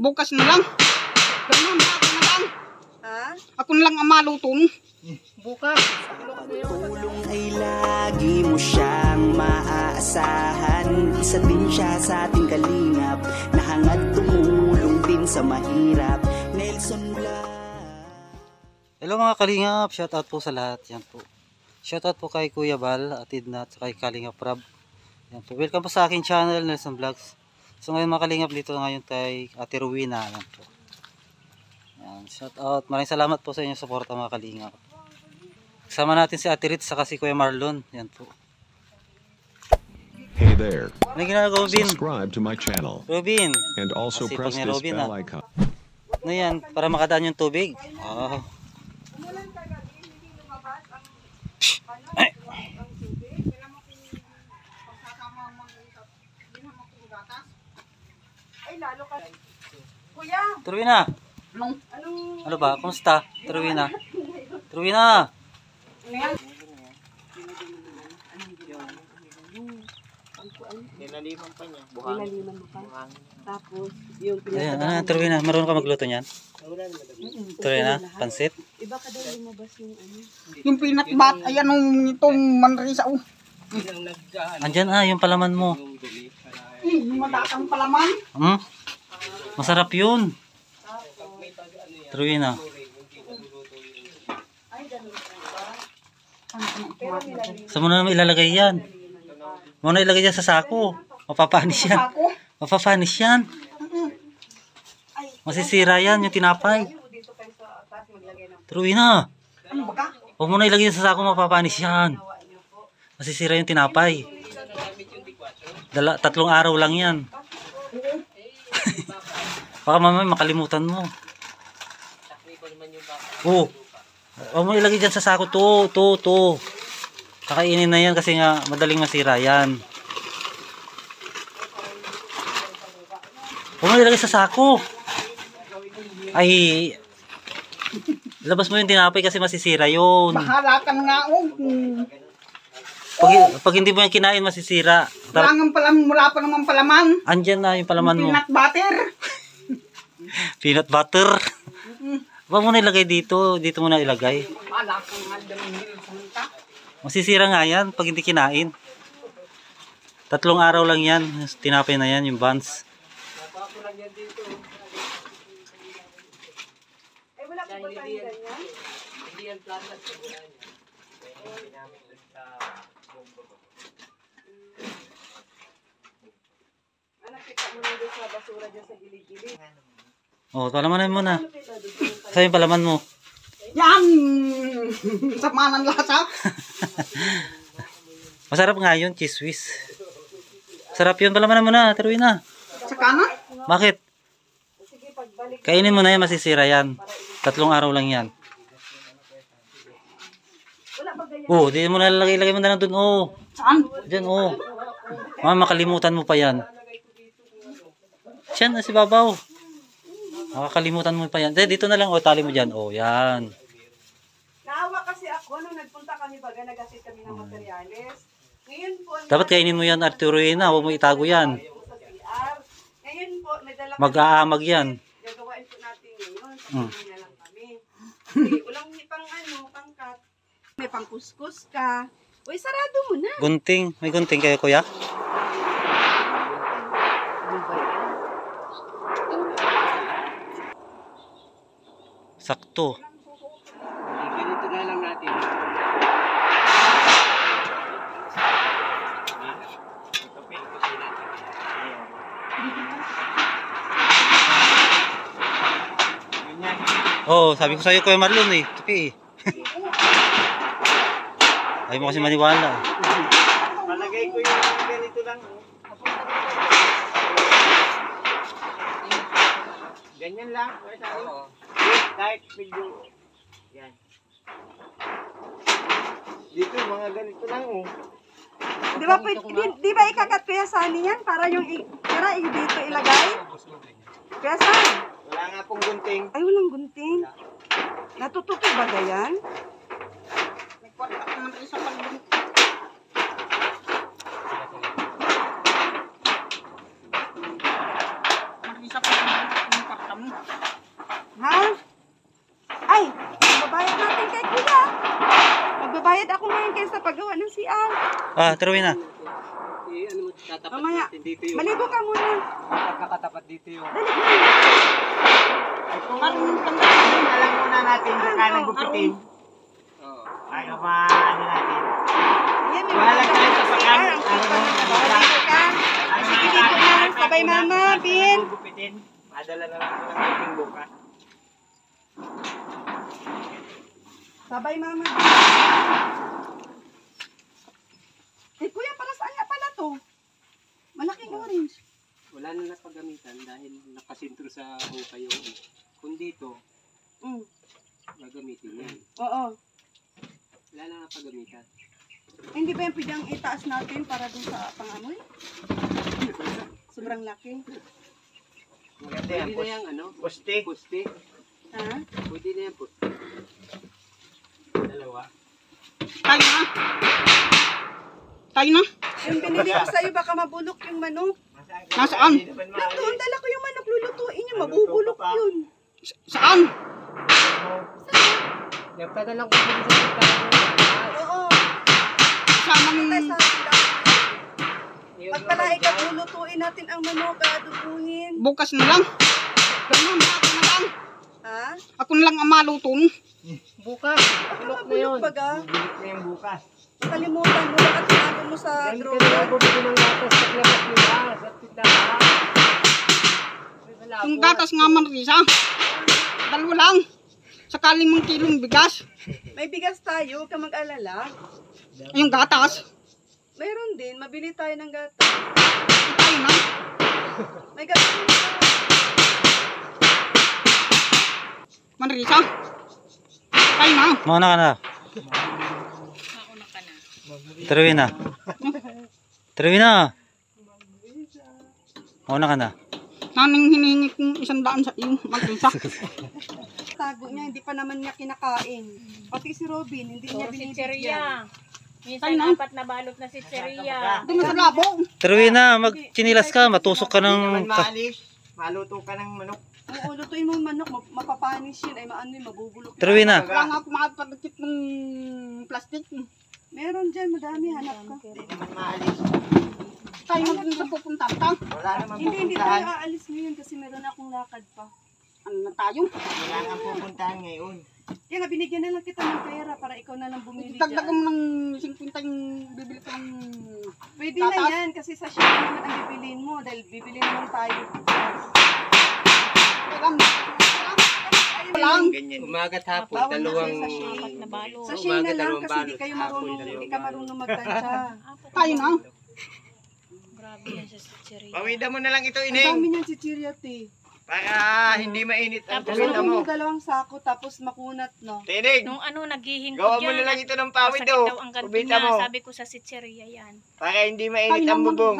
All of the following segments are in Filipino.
bukas na lang. Ganun, ako na lang. Ha? Ako na lang ang maluton. Bukas. Tulong ay lagi mo siyang maaasahan Isa din siya sa ating kalingap Na hangad tumulong din sa mahirap Nelson Blas Hello mga kalingap, shoutout po sa lahat. Yan po. Shoutout po kay Kuya Bal, Atid na at kay Kalingap Rab. Yan po. Welcome po sa aking channel, Nelson Vlogs. So ngayon mga kalingap, dito ngayon kay Ate Rowena. Yan po. Yan, shoutout. Maraming salamat po sa inyong suporta mga kalingap. Kasama natin si Ate Ritz saka si Kuya Marlon. Yan po. Hey there, Ano ginagawa, Robin? subscribe to my channel Robin! and also Kasi press this Robin, bell ah. icon. Ano yan? Para makadaan yung tubig? Oo. Ay. Kuya, Truwina! Anong, Ano ba? Kumusta? Truwina? Truwina! pinaliman mo pa. Tapos, yung Ayan, pinataba. ano, Truwina? Marunong ka magluto niyan? Truwina? Pansit? Iba ka daw lumabas yung ano. yung peanut butter, ayan yung itong manrisa. Oh, Andyan ah, yung palaman mo. eh, yung madatang palaman. Hmm? Masarap yun. Truwina. Saan mo na naman ilalagay yan? Muna ilagay yan sa sako. Mapapanis yan. Mapapanis yan. Masisira yan yung tinapay. Truwina. ba ka? Huwag mo na ilagay yan sa sako, mapapanis yan. Masisira yung tinapay. Dala, tatlong araw lang yan. Baka mamaya makalimutan mo. Oo. Huwag mo ilagay dyan sa sako. To, to, to. Kakainin na yan kasi nga madaling masira yan. Huwag mo ilagay sa sako. Ay, labas mo yung tinapay kasi masisira yun. Bahala ka nga. Oh. Pag, pag hindi mo yan kinain, masisira. wala Dar- nga palam, wala pa naman palaman. Andyan na yung palaman mo. Peanut butter. Peanut butter. Huwag mo na ilagay dito. Dito mo na ilagay. Masisira nga yan pag hindi kinain. Tatlong araw lang yan. Tinapay na yan, yung buns. Ay, wala ko ba tayo ganyan? Anak, kita mo na doon sa basura dyan sa gilid-gilid. Oh, palamanan mo na. Saan yung palaman mo? Yan! Sama ng lasa. Masarap nga yun, cheese whiz. Sarap yun, palamanan mo na. Taruin na. Sa kanan. Bakit? Kainin mo na yan, masisira yan. Tatlong araw lang yan. Oh, di mo na lalagay, lagay mo na lang dun. Oh, Saan? dyan, oh. Mama, makalimutan mo pa yan. Diyan, si Babaw. Makakalimutan mo pa yan. Di, dito na lang, oh, tali mo dyan. Oh, yan. Naawa kasi ako nung nagpunta kami baga, nag-assist kami ng materyales. Ngayon po, Dapat kainin mo yan, Arturoina. Huwag mo itago yan. sa CR. Ngayon po, may dala kami. Mag-aamag yan. Gagawain po natin ngayon. Hmm. Pagkain na lang kami. Okay, ulang may pang ano, pang cut. May pang kuskus ka. Uy, sarado mo na. Gunting. May gunting kayo, kuya? Sakto. Ganito na lang natin. Oo, oh, sabi ko sa'yo, Kuya Marlon eh. Tupi eh. Ayaw mo kasi maniwala. Palagay ko yung ganito lang. oh. Ganyan lang. Akin. Kahit medyo... Yan. Dito, mga ganito lang. Oh. Di ba, pwede- di, di ba ikakat kuya sani yan? Para yung i- tira i- dito ilagay? Kuya San, Wala nga pong gunting. ay walang gunting. Natututo ba yan? May kwarta ka naman isa pag Marisa pa. Ha? Ay, magbabayad natin kay kuya. Magbabayad ako ngayon kaysa paggawa ng CR. Ah, turuin na. Eh, ano mo, tatapat Mamaya, natin dito yung maligo ka muna. pagkakatapat dito yung Dali, Parang tanggalin. alam muna natin sa kanang gupitin. Oo. Ay, ano natin. Ayan, may Wala mga tayo sa pakan. Ang cute pa naman. O, dito ka. Sige, dito na. Sabay mama, Bin. Gupitin. Madala na lang ng ating buka. Sabay mama. Eh, kuya, para saan nga pala to? Malaking orange. Wala na napagamitan dahil nakasintro sa buka yung ano. Kung dito, Mm. gagamitin yan. Oo. Wala na napagamitan. Hindi ba yung pwedeng itaas natin para dun sa pangamoy? Sobrang laki. Maganda yan. Pwede na yung ano? Poste. Poste. Ha? Pwede na yan poste. Dalawa. Tayo na. Tayo na. Yung binili ko sa'yo, baka mabulok yung manok. Nasaan? Nandoon, dala ko yung manok, lulutuin niya, mabubulok yun. Saan? Nagpadala ko dito sa. Oo. Saan ang... sa. Pagpalaig ka, lulutuin natin ang manok, adubuhin. Bukas na lang. Ganun, ako na lang. Ha? Ako na lang ang maluto. no? Bukas. Baka mabulok baga. Bilik na yung bukas. Nakalimutan mo, baka tinago mo sa Ganun ka drawer. na bumili ng gatas sa labas nila. Sa tindahan. Yung gatas nga man, Risa. Dalawa lang. Saka limang kilong bigas. May bigas tayo, huwag ka mag-alala. Yung gatas. Mayroon din, mabili tayo ng gatas. Tayo na. May gatas din tayo. Manrisa. Tayo na. Mauna ka na. Turuin na. Turuin na. Mauna ka na. Nanang hinihingi kong isang daan sa iyo. Manrisa. Tago niya, hindi pa naman niya kinakain. Pati si Robin, hindi niya Puro binibigyan. Minsan Ay, apat na balot na sitseria. Doon sa labo. Turuin na. Magchinilas ka. Matusok ka ng... Ka Maluto ka ng manok. Oo, lutuin mo yung manok, map- mapapanis yun, ay maano yun, mabubulok. Turuin na. Wala nga ako makapagkit ng plastic. Meron dyan, madami, hanap ka. Hindi naman maalis. Tayo na dun sa pupunta. Ta. Wala naman Hindi, hindi tayo aalis ngayon kasi meron akong lakad pa. Ano na tayo? Wala nang pupuntahan ngayon. Kaya nga, binigyan na lang kita ng pera para ikaw na lang bumili dyan. mo ng 50 yung bibili ko ng... Pwede na yan kasi sa shop naman ang bibilin mo dahil bibili naman tayo. Lang. Ganyan. Umagat hapon, Bawal na dalawang... sa Shane na lang dalawang kasi di balot, kayo hapon, marunong, dalawang di ka marunong magtansya. Tayo na. Grabe yan sa sitseria. Pawida mo na lang ito, Ang Ining. dami niyan si Chiriate. Para hindi mainit ang Tapos mo. mo dalawang sako tapos makunat, no? Tinig! Nung ano, naghihing ko Gawa mo na lang ito ng pawid, masakit oh. daw ang ganto Ubita niya. mo. Sabi ko sa sitseria yan. Para hindi mainit ang bubong.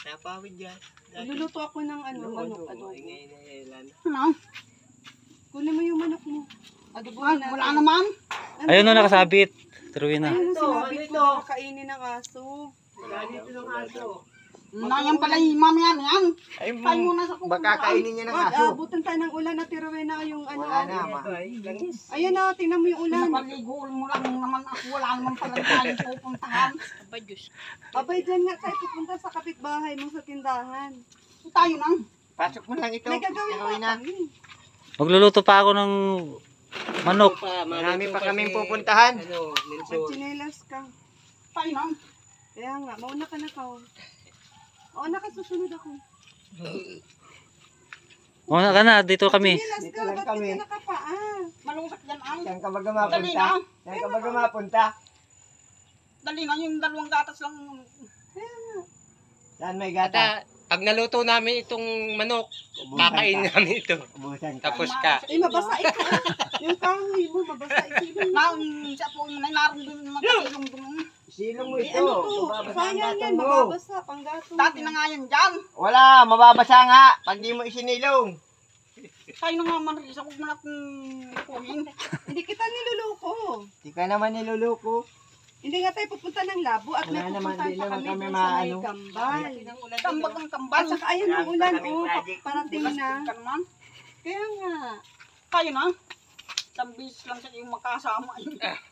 Napawid yan. Luluto ako ng ano, manok, adobo. Ngayon, Ano? Kunin mo yung manok mo. Adobo Ah, natin. Wala naman. Ayun no, nakasabit. Turuin na. Ayun, sinabi ko, kakainin ng aso. Nayan pala yung mamaya na yan. Ay, Tayo muna sa pupunta. baka kainin niya ng Wag, aso. abutan tayo ng ulan na Rowena yung ano. Wala na, ma. Ayun na, tingnan mo yung ulan. Napaligo mo lang naman ako. Wala naman pala tayo pupuntahan. Aba, Diyos. Abay, dyan nga tayo pupunta sa kapitbahay mo sa tindahan. Tayo na. Pasok mo lang ito. May gagawin pa na. kami. Magluluto pa ako ng manok. Marami pa kaming pupuntahan. Magchinelas ka. Tayo na. Kaya nga, mauna ka na ka. Mauna ka, susunod ako. Mauna ka na. Dito kami. Chinelas Dito ka, lang ba't kami. hindi nakapaa? Malusak yan ay. Saan ka baga Dali mapunta? na. Saan ka baga mapunta? Dali na yung dalawang gatas lang. Saan may gata? Pag naluto namin itong manok, kakain namin ito. Ubusan ka. Tapos ka. Eh, mabasa ito. yung kahoy mo, mabasa ito. Na, siya po yung naroon dun magkasilong dun. Silong mo ito. ano to? Mababasa ang Sayang yan, mababasa, panggatong. Dati na nga yan dyan. Wala, mababasa nga. Pag di mo isinilong. Tayo na nga man mo na kong kuhin. Hindi kita niluluko. Di ka naman niluluko. Hindi nga tayo pupunta ng labo at may di pa kami kami sa may kambal. Tambag ang kambal. At saka ayun ang ulan, oh, pa- parating na. Ka naman. Kaya nga. Kayo na. Isang bis lang sa yung makasama.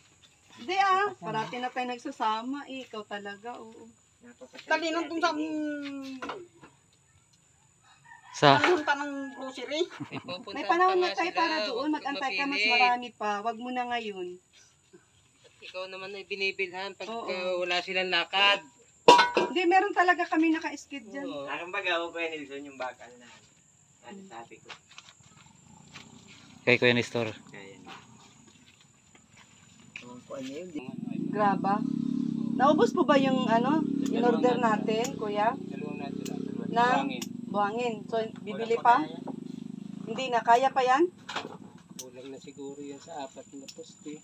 Hindi ah, parati na tayo nagsasama eh. Ikaw talaga, oo. Dali nang dun sa mm, Sa panunta ng grocery. May panahon na tayo para doon. Mag-antay ka mas marami pa. Wag mo na ngayon. Ikaw naman ay binibilhan pag Oo. uh, wala silang lakad. Hindi, meron talaga kami naka-skid dyan. Ang baga ako kay Nelson yung bakal na. Ano sabi ko? kay Kuya Nestor. Ayan. Yun, di- Graba. Naubos po ba yung ano, in order natin, kuya? Dalawang natin lang. Buhangin. Buhangin. So, bibili pa? Hindi na. Kaya pa yan? Kulang na siguro yan sa apat na poste.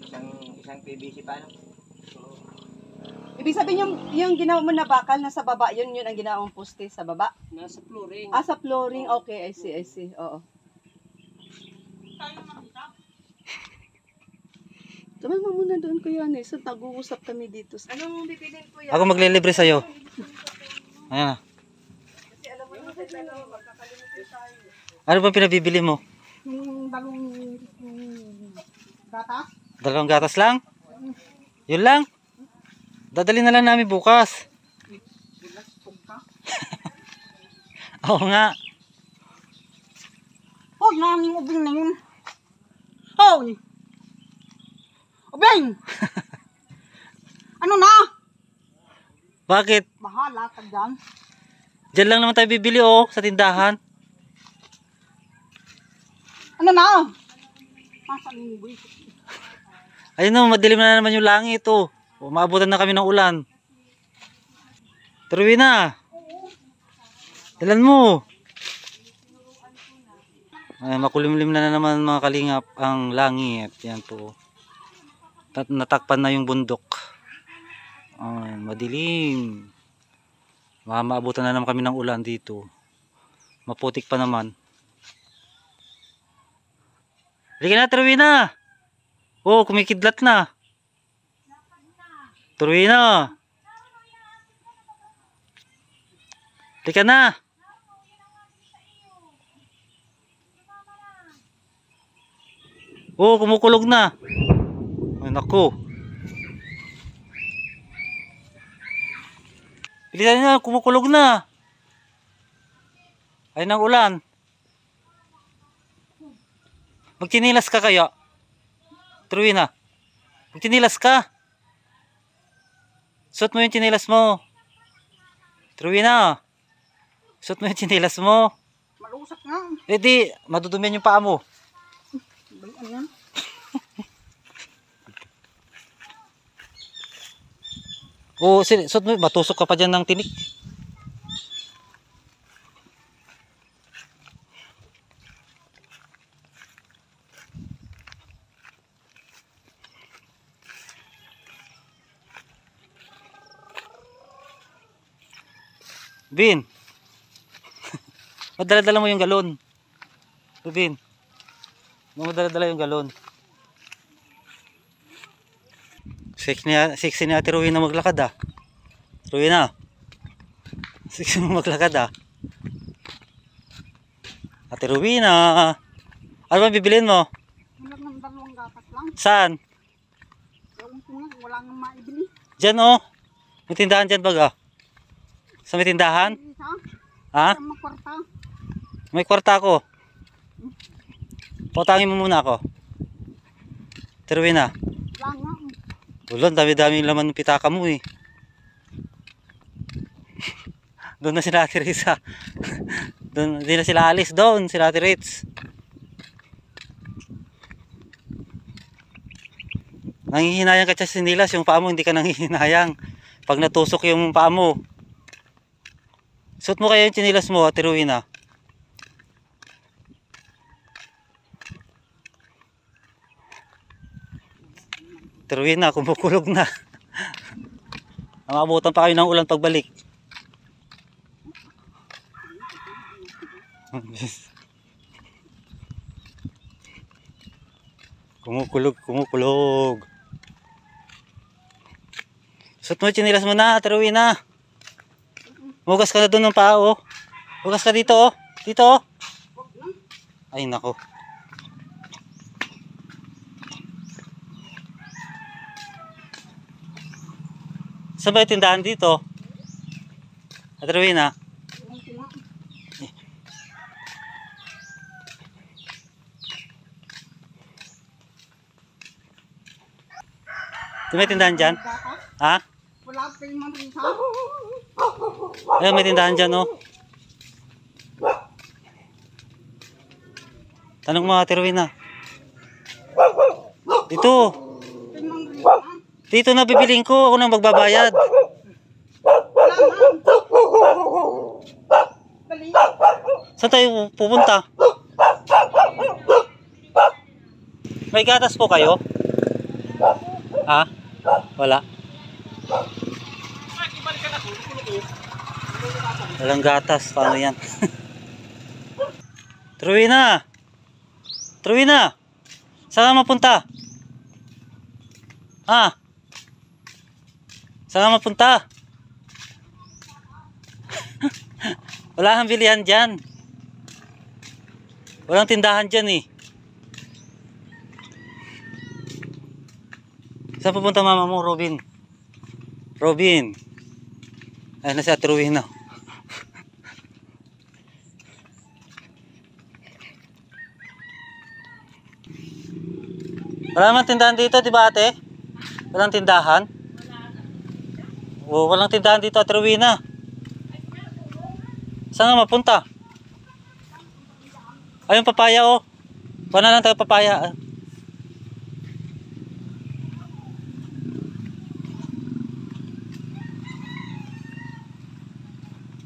isang isang PVC pa no? Ibig sabihin yung, yung ginawa mo na bakal, nasa baba, yun, yun ang ginawa mong poste sa baba. Nasa flooring. Ah, sa flooring. Okay, I see, I see. Oo. Tumal mo muna doon, Kuya Nes. Nag-uusap kami dito. Anong bibilin, Kuya? Ako maglilibre sa'yo. Ayan na. Ano ba pinabibili mo? Yung dalawang yung gatas. Dalawang gatas lang? Yun lang? Dadali na lang namin bukas. Oo nga. Hoy, naning ubing na yun. Hoy! Ubing! ano na? Bakit? Bahala ka dyan. Diyan lang naman tayo bibili oh, sa tindahan. Ano na? Nasa lingboy. Ayun na, madilim na naman yung langit oh. Umaabutan na kami ng ulan. Turuwi na. Ilan mo? Ay, makulimlim na, na naman mga kalingap ang langit. Yan po. Natakpan na yung bundok. Ay, madilim. Mamaabutan na naman kami ng ulan dito. Maputik pa naman. Halika na, Turuwi na. Oh, kumikidlat na. Turuwi na. Halika na. Oh, kumukulog na. Ay, naku. Bilisan na, kumukulog na. Ay, nang ulan. Magtinilas ka kaya? Turuwi na. Magtinilas ka. Suot mo yung tinilas mo. Turuwi na. Suot mo yung tinilas mo. Malusak nga. Eh di, madudumihan yung paa mo. Bayan yan. O, suot mo, matusok ka pa dyan ng tinik. Bin. Madala-dala mo yung galon. Bin. Madala-dala yung galon. Sexy ni, sexy ni Ate Rowena maglakad ah. Rowena. Sexy mo maglakad ah. Ate Rowena. Ano ba bibilin mo? Wala ng dalawang gatas lang. Saan? Ewan ko nga, wala nang maibili. Diyan oh. May tindahan dyan baga. Sa may tindahan? Isa, Ha? sa makwarta. May kwarta ako. Pautangin mo muna ako. Ate Rowena. Wala nga. Ulan, dami-dami laman ng pitaka mo eh. doon na sila Ate Risa. doon, hindi na sila alis doon, sila Ate Ritz. Nangihinayang ka sa sinilas, yung paa mo hindi ka nangihinayang. Pag natusok yung paa mo. Suot mo kaya yung sinilas mo, Ate Rowena. Ate Rowena, kumukulog na. Amabutan pa kayo ng ulan pagbalik. Kumukulog, kumukulog. Suot mo chinilas mo na, taruin na. Hugas ka na doon ng paa, oh. Hugas ka dito, oh. Dito, oh. Ay, nako. Saan ba yung tindahan dito? Taruin na. Di may tindahan dyan? Ha? Wala kayong manrisa. Ayun, may tindahan dyan, oh. Tanong mo, Ate Rowena. Dito. Manrisa. Dito na bibiling ko. Ako nang magbabayad. Saan tayo pupunta? May gatas po kayo? Ha? Wala. Walang gatas. Paano yan? Truina! Truina! Saan mapunta? Ha? Saan mapunta? Wala kang bilihan dyan. Walang tindahan dyan eh. Saan pupunta mama mo, Robin? Robin. Ay, na si Ate Rowena. Wala naman tindahan dito, di ba ate? Walang tindahan? Oo, walang tindahan dito, Ate Rowena. Saan nga mapunta? Ayun, papaya oh. Wala lang tayo papaya. ah.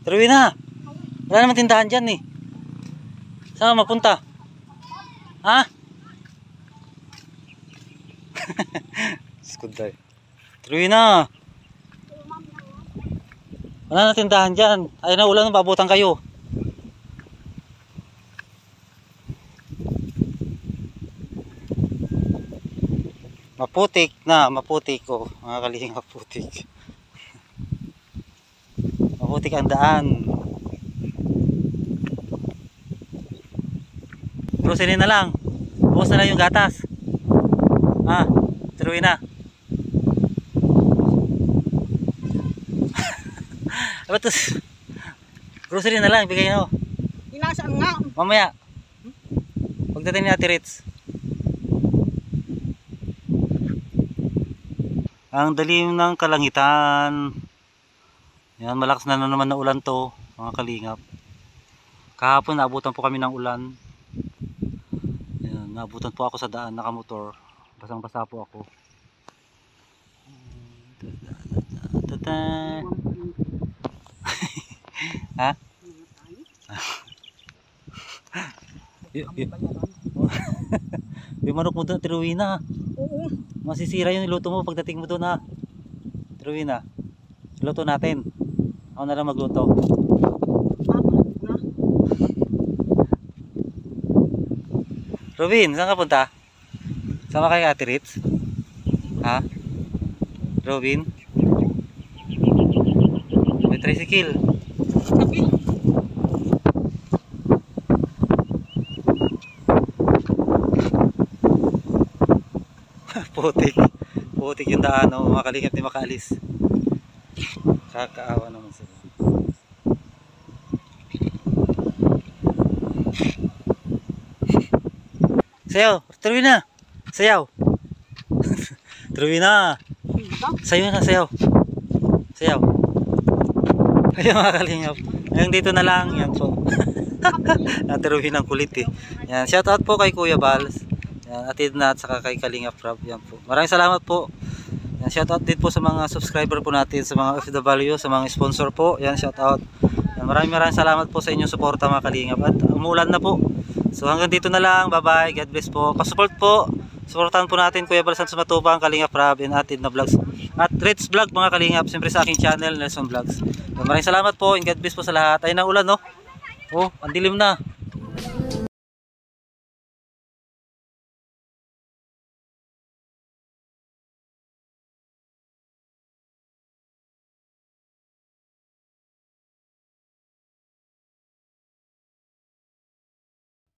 Tuloy na. Wala naman tindahan dyan eh. Saan ka mapunta? Ha? Skuday. Tuloy na. Wala na tindahan dyan. Ayun na ulan, babutan kayo. Maputik na, maputik ko. mga kaling maputik. Maputik ang daan. Grocery na lang. Bukas na lang yung gatas. Ah, tuloy na. Aba to, grocery na lang, bigay nyo. Inasaan nga. Mamaya. Pagdating ni Ate Ritz. Ang dalim ng kalangitan. Yan, malakas na, na naman na ulan to, mga kalingap. Kahapon naabutan po kami ng ulan. Yan, naabutan po ako sa daan, nakamotor. Basang-basa po ako. Tata. Ha? Yung manok mo doon, tiruwi na. Oo. Masisira yung niluto mo pagdating mo doon ha. Tiruwi na. Luto natin. Ako na lang magluto. Na. Robin, saan ka punta? Sama kay Ate Ritz? Ha? Robin? May tricycle. Putik. Putik yung daan. Oh, mga kalingap di makaalis. Kakaawa naman sila. Sayaw! Tuloy na! Sayaw! Tuloy na! Sayaw na, sayaw! Sayaw! Ayun mga kalingap. Hanggang dito na lang. Yan po. Naturuhin ng kulit eh. Yan. Shout out po kay Kuya Bals. Yan. Atid na at saka kay Kalingap Rob. Yan po. Maraming salamat po. Yan. Shout out din po sa mga subscriber po natin. Sa mga FW. Sa mga sponsor po. Yan. Shout out. Yan. Maraming maraming salamat po sa inyong suporta mga Kalingap. At umulan na po. So hanggang dito na lang. Bye bye. God bless po. Pasupport po. Supportahan po natin Kuya Balsan sa Matubang, Kalingap Rob, and Atid na Vlogs. At Reds Vlog mga Kalingap. Siyempre sa aking channel, Nelson Vlogs. Maraming salamat po. And God bless po sa lahat. Ayun ang ulan no. Oh, ang dilim na.